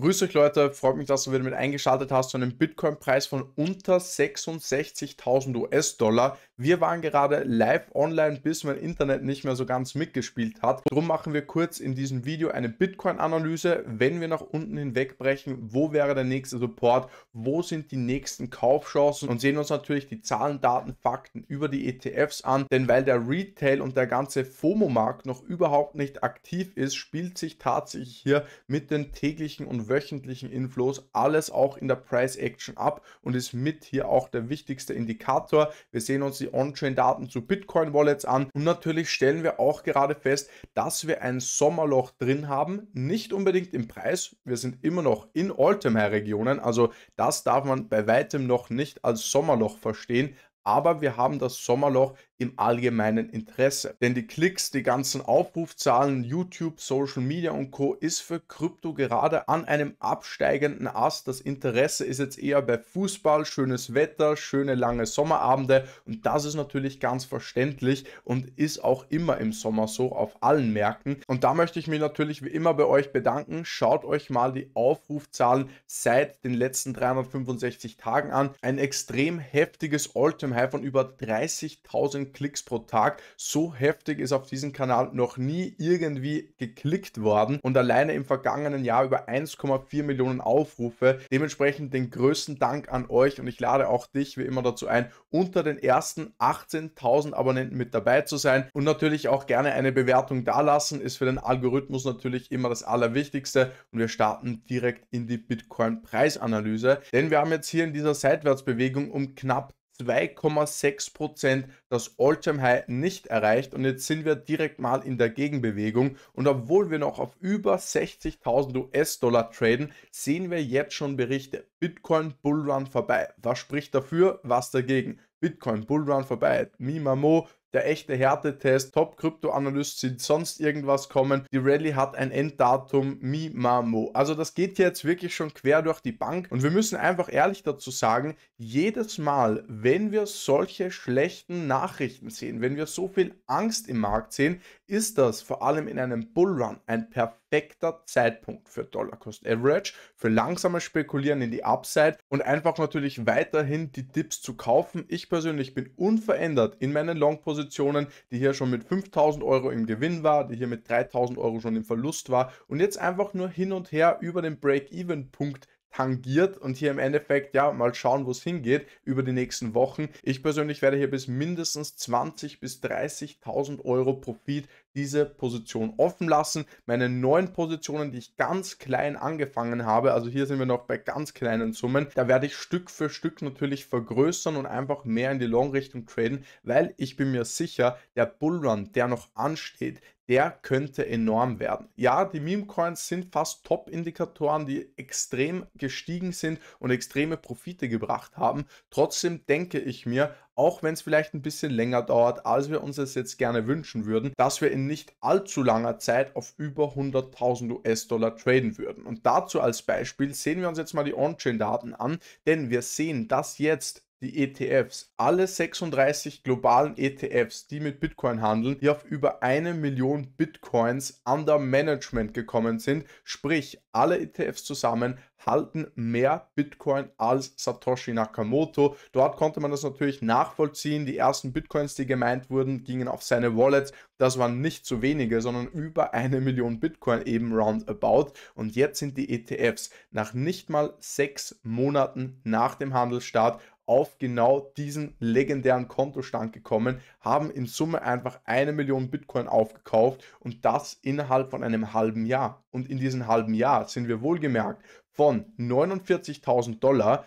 Grüß euch Leute, freut mich, dass du wieder mit eingeschaltet hast zu einem Bitcoin-Preis von unter 66.000 US-Dollar. Wir waren gerade live online, bis mein Internet nicht mehr so ganz mitgespielt hat. Darum machen wir kurz in diesem Video eine Bitcoin-Analyse. Wenn wir nach unten hinwegbrechen, wo wäre der nächste Support, wo sind die nächsten Kaufchancen und sehen uns natürlich die Zahlen, Daten, Fakten über die ETFs an. Denn weil der Retail und der ganze FOMO-Markt noch überhaupt nicht aktiv ist, spielt sich tatsächlich hier mit den täglichen und wöchentlichen Inflows, alles auch in der Price Action ab und ist mit hier auch der wichtigste Indikator. Wir sehen uns die On-Chain-Daten zu Bitcoin-Wallets an und natürlich stellen wir auch gerade fest, dass wir ein Sommerloch drin haben, nicht unbedingt im Preis. Wir sind immer noch in All-Time-High-Regionen, also das darf man bei weitem noch nicht als Sommerloch verstehen, aber wir haben das Sommerloch im allgemeinen Interesse. Denn die Klicks, die ganzen Aufrufzahlen, YouTube, Social Media und Co. ist für Krypto gerade an einem absteigenden Ast. Das Interesse ist jetzt eher bei Fußball, schönes Wetter, schöne lange Sommerabende und das ist natürlich ganz verständlich und ist auch immer im Sommer so auf allen Märkten. Und da möchte ich mich natürlich wie immer bei euch bedanken. Schaut euch mal die Aufrufzahlen seit den letzten 365 Tagen an. Ein extrem heftiges All-Time-High von über 30.000 Klicks pro Tag. So heftig ist auf diesem Kanal noch nie irgendwie geklickt worden und alleine im vergangenen Jahr über 1,4 Millionen Aufrufe. Dementsprechend den größten Dank an euch und ich lade auch dich wie immer dazu ein, unter den ersten 18.000 Abonnenten mit dabei zu sein und natürlich auch gerne eine Bewertung dalassen. Ist für den Algorithmus natürlich immer das Allerwichtigste und wir starten direkt in die Bitcoin-Preisanalyse, denn wir haben jetzt hier in dieser Seitwärtsbewegung um knapp 2,6% das All-Time-High nicht erreicht und jetzt sind wir direkt mal in der Gegenbewegung und obwohl wir noch auf über 60.000 US-Dollar traden, sehen wir jetzt schon Berichte. Bitcoin Bullrun vorbei. Was spricht dafür? Was dagegen? Bitcoin Bullrun vorbei. Mimamo der echte Härtetest, Top-Krypto-Analyst sind sonst irgendwas kommen. Die Rallye hat ein Enddatum, Mimamo. Also das geht jetzt wirklich schon quer durch die Bank und wir müssen einfach ehrlich dazu sagen, jedes Mal, wenn wir solche schlechten Nachrichten sehen, wenn wir so viel Angst im Markt sehen, ist das vor allem in einem Bullrun ein perfekter Zeitpunkt für Dollar Cost Average, für langsames Spekulieren in die Upside und einfach natürlich weiterhin die Dips zu kaufen. Ich persönlich bin unverändert in meinen Long-Positionen Positionen, die hier schon mit 5000 Euro im Gewinn war, die hier mit 3000 Euro schon im Verlust war und jetzt einfach nur hin und her über den Break-Even-Punkt tangiert und hier im Endeffekt ja mal schauen, wo es hingeht über die nächsten Wochen. Ich persönlich werde hier bis mindestens 20 bis 30.000 Euro Profit diese Position offen lassen. Meine neuen Positionen, die ich ganz klein angefangen habe, also hier sind wir noch bei ganz kleinen Summen, da werde ich Stück für Stück natürlich vergrößern und einfach mehr in die Long-Richtung traden, weil ich bin mir sicher, der Bullrun, der noch ansteht, der könnte enorm werden. Ja, die Meme-Coins sind fast Top-Indikatoren, die extrem gestiegen sind und extreme Profite gebracht haben. Trotzdem denke ich mir, auch wenn es vielleicht ein bisschen länger dauert, als wir uns es jetzt gerne wünschen würden, dass wir in nicht allzu langer Zeit auf über 100.000 US-Dollar traden würden. Und dazu als Beispiel sehen wir uns jetzt mal die On-Chain-Daten an, denn wir sehen, dass jetzt die ETFs, alle 36 globalen ETFs, die mit Bitcoin handeln, die auf über eine Million Bitcoins under Management gekommen sind. Sprich, alle ETFs zusammen halten mehr Bitcoin als Satoshi Nakamoto. Dort konnte man das natürlich nachvollziehen. Die ersten Bitcoins, die gemeint wurden, gingen auf seine Wallets. Das waren nicht so wenige, sondern über eine Million Bitcoin eben roundabout. Und jetzt sind die ETFs nach nicht mal sechs Monaten nach dem Handelsstart auf genau diesen legendären Kontostand gekommen, haben in Summe einfach eine Million Bitcoin aufgekauft und das innerhalb von einem halben Jahr. Und in diesem halben Jahr sind wir wohlgemerkt von 49.000 Dollar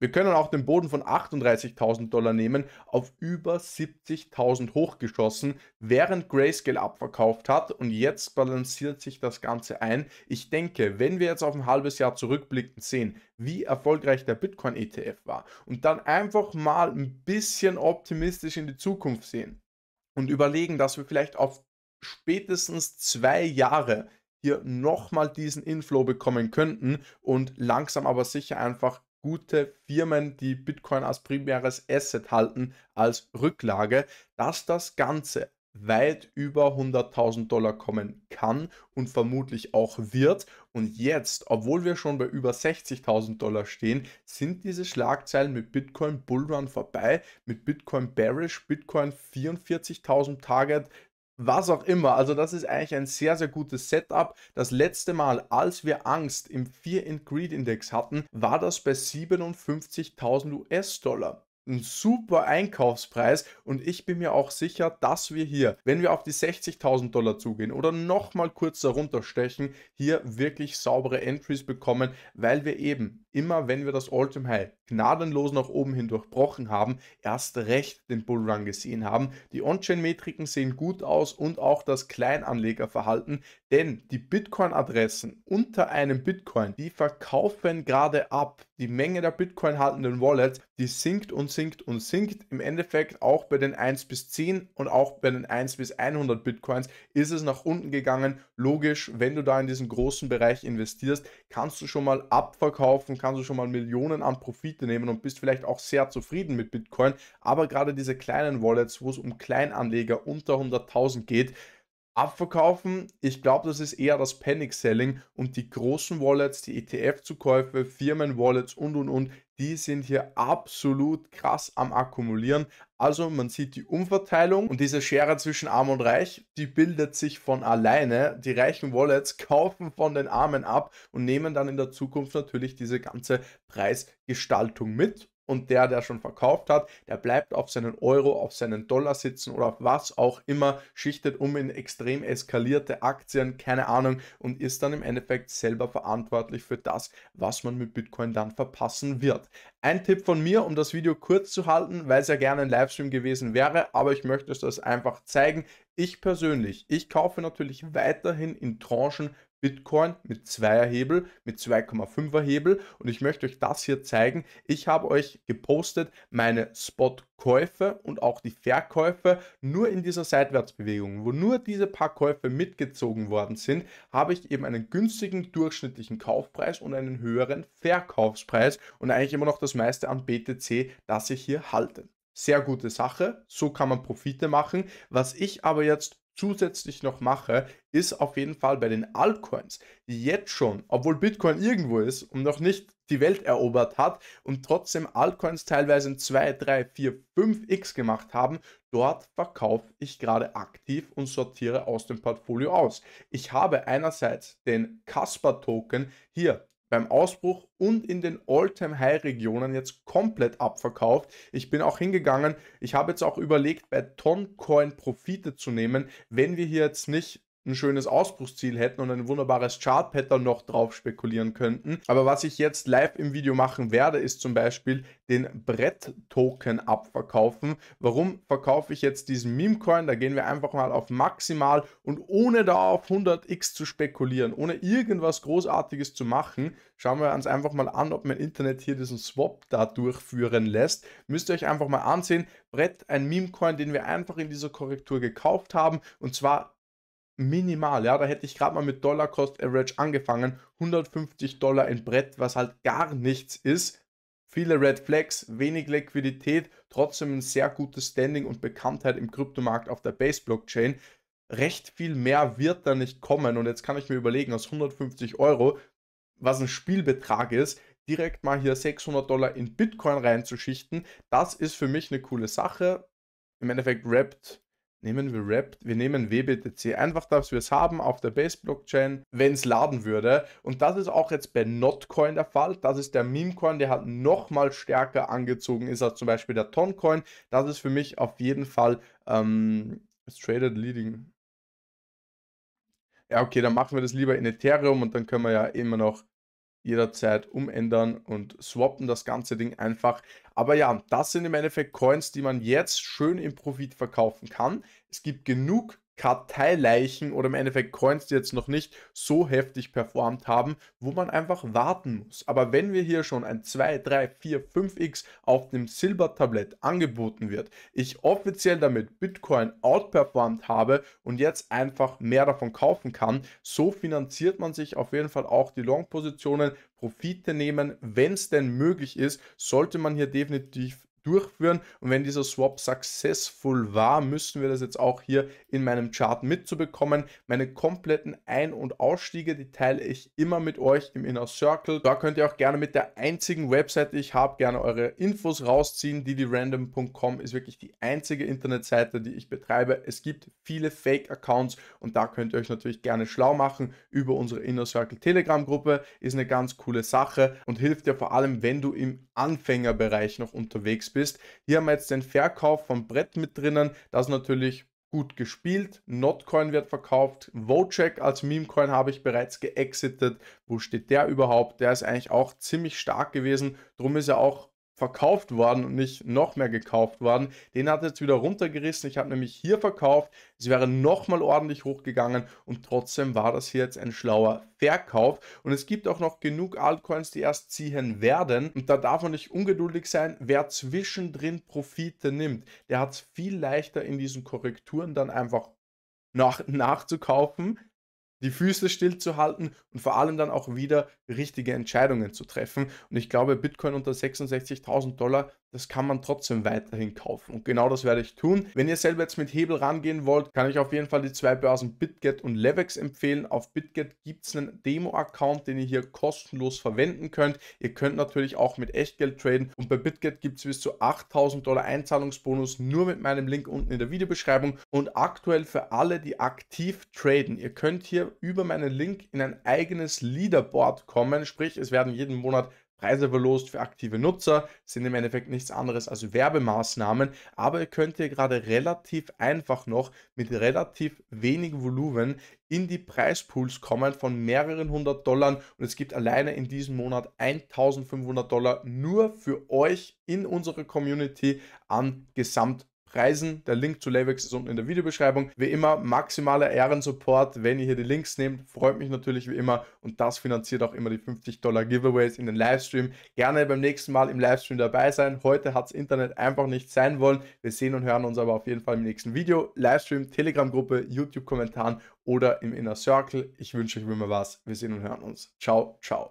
wir können auch den Boden von 38.000 Dollar nehmen, auf über 70.000 hochgeschossen, während Grayscale abverkauft hat und jetzt balanciert sich das Ganze ein. Ich denke, wenn wir jetzt auf ein halbes Jahr zurückblicken sehen, wie erfolgreich der Bitcoin ETF war und dann einfach mal ein bisschen optimistisch in die Zukunft sehen und überlegen, dass wir vielleicht auf spätestens zwei Jahre hier nochmal diesen Inflow bekommen könnten und langsam aber sicher einfach gute Firmen, die Bitcoin als primäres Asset halten, als Rücklage, dass das Ganze weit über 100.000 Dollar kommen kann und vermutlich auch wird. Und jetzt, obwohl wir schon bei über 60.000 Dollar stehen, sind diese Schlagzeilen mit Bitcoin Bullrun vorbei, mit Bitcoin Bearish, Bitcoin 44.000 Target, was auch immer. Also das ist eigentlich ein sehr, sehr gutes Setup. Das letzte Mal, als wir Angst im Fear and Greed Index hatten, war das bei 57.000 US-Dollar ein super Einkaufspreis und ich bin mir auch sicher, dass wir hier, wenn wir auf die 60.000 Dollar zugehen oder nochmal kurz darunter stechen, hier wirklich saubere Entries bekommen, weil wir eben immer, wenn wir das All-Time High gnadenlos nach oben hin durchbrochen haben, erst recht den Bullrun gesehen haben. Die On-Chain-Metriken sehen gut aus und auch das Kleinanlegerverhalten, denn die Bitcoin-Adressen unter einem Bitcoin, die verkaufen gerade ab. Die Menge der Bitcoin-haltenden Wallets, die sinkt und sinkt und sinkt. Im Endeffekt auch bei den 1 bis 10 und auch bei den 1 bis 100 Bitcoins ist es nach unten gegangen. Logisch, wenn du da in diesen großen Bereich investierst, kannst du schon mal abverkaufen, kannst du schon mal Millionen an Profite nehmen und bist vielleicht auch sehr zufrieden mit Bitcoin. Aber gerade diese kleinen Wallets, wo es um Kleinanleger unter 100.000 geht, abverkaufen. Ich glaube, das ist eher das Panic Selling und die großen Wallets, die ETF-Zukäufe, Firmen-Wallets und und und, die sind hier absolut krass am Akkumulieren. Also man sieht die Umverteilung und diese Schere zwischen Arm und Reich, die bildet sich von alleine. Die reichen Wallets kaufen von den Armen ab und nehmen dann in der Zukunft natürlich diese ganze Preisgestaltung mit und der, der schon verkauft hat, der bleibt auf seinen Euro, auf seinen Dollar sitzen oder auf was auch immer, schichtet um in extrem eskalierte Aktien, keine Ahnung, und ist dann im Endeffekt selber verantwortlich für das, was man mit Bitcoin dann verpassen wird. Ein Tipp von mir, um das Video kurz zu halten, weil es ja gerne ein Livestream gewesen wäre, aber ich möchte es das einfach zeigen. Ich persönlich, ich kaufe natürlich weiterhin in Tranchen Bitcoin mit zweier Hebel, mit 2,5er Hebel und ich möchte euch das hier zeigen. Ich habe euch gepostet meine Spot-Käufe und auch die Verkäufe nur in dieser Seitwärtsbewegung, wo nur diese paar Käufe mitgezogen worden sind, habe ich eben einen günstigen durchschnittlichen Kaufpreis und einen höheren Verkaufspreis und eigentlich immer noch das meiste an BTC, das ich hier halte. Sehr gute Sache, so kann man Profite machen. Was ich aber jetzt zusätzlich noch mache, ist auf jeden Fall bei den Altcoins, die jetzt schon, obwohl Bitcoin irgendwo ist und noch nicht die Welt erobert hat und trotzdem Altcoins teilweise in 2, 3, 4, 5x gemacht haben, dort verkaufe ich gerade aktiv und sortiere aus dem Portfolio aus. Ich habe einerseits den Casper Token hier beim Ausbruch und in den All-Time-High-Regionen jetzt komplett abverkauft. Ich bin auch hingegangen, ich habe jetzt auch überlegt, bei Toncoin Profite zu nehmen, wenn wir hier jetzt nicht ein schönes Ausbruchsziel hätten und ein wunderbares Chart-Pattern noch drauf spekulieren könnten. Aber was ich jetzt live im Video machen werde, ist zum Beispiel den Brett-Token abverkaufen. Warum verkaufe ich jetzt diesen Meme-Coin? Da gehen wir einfach mal auf maximal und ohne da auf 100x zu spekulieren, ohne irgendwas Großartiges zu machen, schauen wir uns einfach mal an, ob mein Internet hier diesen Swap da durchführen lässt. Müsst ihr euch einfach mal ansehen. Brett, ein Meme-Coin, den wir einfach in dieser Korrektur gekauft haben und zwar minimal, ja, da hätte ich gerade mal mit Dollar Cost Average angefangen, 150 Dollar in Brett, was halt gar nichts ist. Viele Red Flags, wenig Liquidität, trotzdem ein sehr gutes Standing und Bekanntheit im Kryptomarkt auf der Base Blockchain. Recht viel mehr wird da nicht kommen und jetzt kann ich mir überlegen, aus 150 Euro, was ein Spielbetrag ist, direkt mal hier 600 Dollar in Bitcoin reinzuschichten, das ist für mich eine coole Sache. Im Endeffekt rappt Nehmen wir Wrapped, wir nehmen WBTC, einfach, dass wir es haben auf der Base-Blockchain, wenn es laden würde. Und das ist auch jetzt bei Notcoin der Fall. Das ist der Meme-Coin, der hat nochmal stärker angezogen ist als zum Beispiel der Toncoin. Das ist für mich auf jeden Fall ähm, Traded Leading. Ja, okay, dann machen wir das lieber in Ethereum und dann können wir ja immer noch jederzeit umändern und swappen das ganze Ding einfach. Aber ja, das sind im Endeffekt Coins, die man jetzt schön im Profit verkaufen kann. Es gibt genug Karteileichen oder im Endeffekt Coins, die jetzt noch nicht so heftig performt haben, wo man einfach warten muss. Aber wenn wir hier schon ein 2, 3, 4, 5x auf dem Silbertablett angeboten wird, ich offiziell damit Bitcoin outperformt habe und jetzt einfach mehr davon kaufen kann, so finanziert man sich auf jeden Fall auch die Long-Positionen, Profite nehmen, wenn es denn möglich ist, sollte man hier definitiv durchführen. Und wenn dieser Swap successful war, müssen wir das jetzt auch hier in meinem Chart mitzubekommen. Meine kompletten Ein- und Ausstiege, die teile ich immer mit euch im Inner Circle. Da könnt ihr auch gerne mit der einzigen Webseite, die ich habe, gerne eure Infos rausziehen. DidiRandom.com ist wirklich die einzige Internetseite, die ich betreibe. Es gibt viele Fake-Accounts und da könnt ihr euch natürlich gerne schlau machen über unsere Inner Circle Telegram-Gruppe. Ist eine ganz coole Sache und hilft dir vor allem, wenn du im Anfängerbereich noch unterwegs bist. Hier haben wir jetzt den Verkauf vom Brett mit drinnen. Das natürlich gut gespielt. Notcoin wird verkauft. Vocheck als Memecoin habe ich bereits geexitet. Wo steht der überhaupt? Der ist eigentlich auch ziemlich stark gewesen. Drum ist er auch verkauft worden und nicht noch mehr gekauft worden. Den hat jetzt wieder runtergerissen. Ich habe nämlich hier verkauft. Es wäre nochmal ordentlich hochgegangen und trotzdem war das hier jetzt ein schlauer Verkauf. Und es gibt auch noch genug Altcoins, die erst ziehen werden. Und da darf man nicht ungeduldig sein. Wer zwischendrin Profite nimmt, der hat es viel leichter in diesen Korrekturen dann einfach nach, nachzukaufen die Füße stillzuhalten und vor allem dann auch wieder richtige Entscheidungen zu treffen. Und ich glaube, Bitcoin unter 66.000 Dollar das kann man trotzdem weiterhin kaufen. Und genau das werde ich tun. Wenn ihr selber jetzt mit Hebel rangehen wollt, kann ich auf jeden Fall die zwei Börsen BitGet und Levex empfehlen. Auf BitGet gibt es einen Demo-Account, den ihr hier kostenlos verwenden könnt. Ihr könnt natürlich auch mit Echtgeld traden. Und bei BitGet gibt es bis zu 8000 Dollar Einzahlungsbonus nur mit meinem Link unten in der Videobeschreibung. Und aktuell für alle, die aktiv traden, ihr könnt hier über meinen Link in ein eigenes Leaderboard kommen. Sprich, es werden jeden Monat Preise verlost für aktive Nutzer, sind im Endeffekt nichts anderes als Werbemaßnahmen, aber ihr könnt hier gerade relativ einfach noch mit relativ wenig Volumen in die Preispools kommen von mehreren hundert Dollar. Und es gibt alleine in diesem Monat 1500 Dollar nur für euch in unserer Community an Gesamt Preisen. Der Link zu Lavex ist unten in der Videobeschreibung. Wie immer, maximaler Ehrensupport, wenn ihr hier die Links nehmt. Freut mich natürlich wie immer und das finanziert auch immer die 50 Dollar Giveaways in den Livestream. Gerne beim nächsten Mal im Livestream dabei sein. Heute hat das Internet einfach nicht sein wollen. Wir sehen und hören uns aber auf jeden Fall im nächsten Video. Livestream, Telegram-Gruppe, YouTube-Kommentaren oder im Inner Circle. Ich wünsche euch wie immer was. Wir sehen und hören uns. Ciao, ciao.